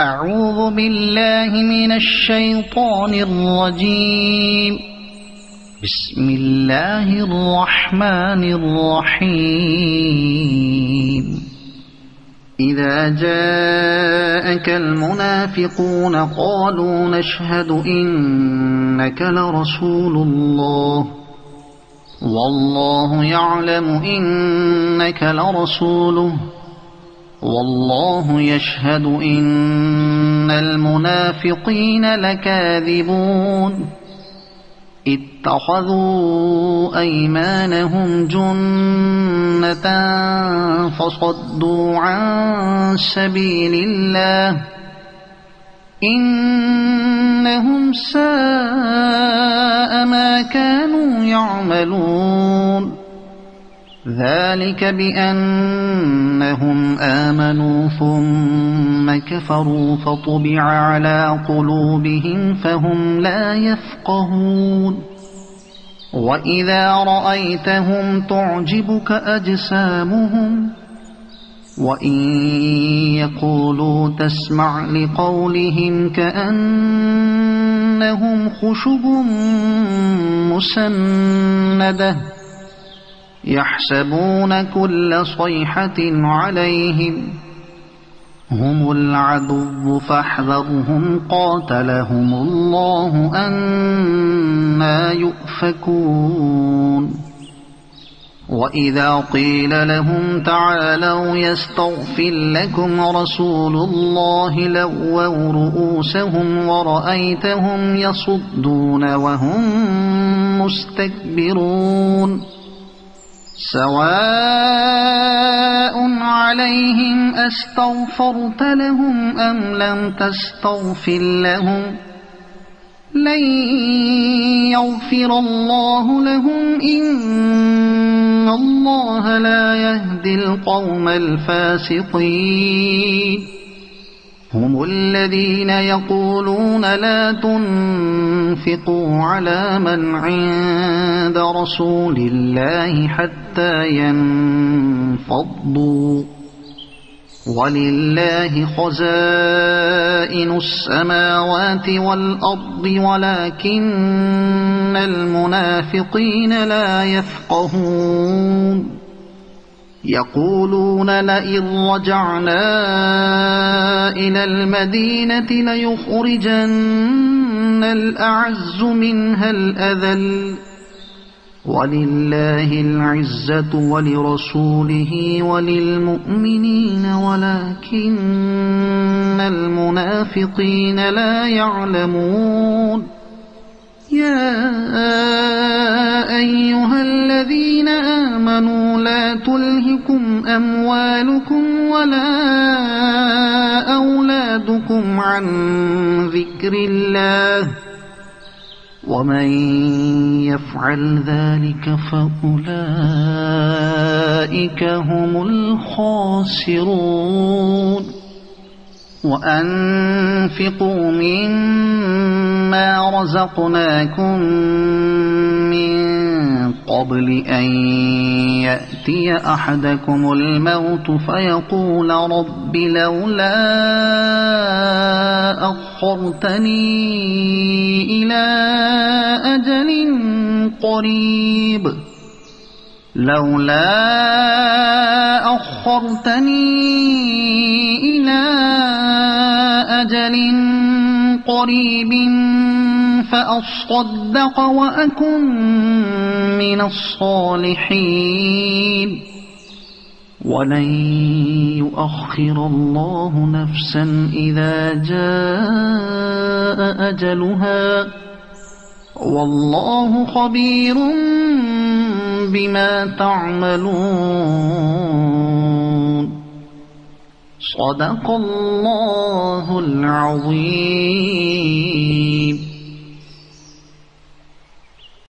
أعوذ بالله من الشيطان الرجيم. بسم الله الرحمن الرحيم. إذا جاءك المنافقون قالوا نشهد إنك لرسول الله. والله يعلم إنك لرسوله. والله يشهد إن المنافقين لكاذبون. اتخذوا أيمانهم جنة فصدوا عن سبيل الله. إنهم ساء ما كانوا يعملون. ذلك بأنهم آمنوا ثم كفروا فطبع على قلوبهم فهم لا يفقهون. وإذا رأيتهم تعجبك أجسامهم وإن يقولوا تسمع لقولهم كأنهم خشب مسندة يحسبون كل صيحة عليهم هم العدو فاحذرهم قاتلهم الله أنا يؤفكون وإذا قيل لهم تعالوا يستغفر لكم رسول الله لووا رؤوسهم ورأيتهم يصدون وهم مستكبرون سواء عليهم أستغفرت لهم أم لم تستغفر لهم لن يغفر الله لهم. إن الله لا يهدي القوم الفاسقين. هم الذين يقولون لا تنفقوا على من عند رسول الله حتى ينفضوا ولله خزائن السماوات والأرض ولكن المنافقين لا يفقهون يقولون لئن رجعنا إلى المدينة ليخرجن الأعز منها الأذل. ولله العزة ولرسوله وللمؤمنين ولكن المنافقين لا يعلمون. يا أيها الذين آمنوا لا تلهكم أموالكم ولا أولادكم عن ذكر الله ومن يفعل ذلك فأولئك هم الخاسرون وأنفقوا مما رزقناكم من قبل أن يأتي أحدكم الموت فيقول رب لولا أخرتني إلى أجل قريب. لولا أخرتني إلى أجل قريب فأصدق وأكن من الصالحين. ولن يؤخر الله نفسا إذا جاء أجلها. والله خبير بما تعملون. صدق الله العظيم.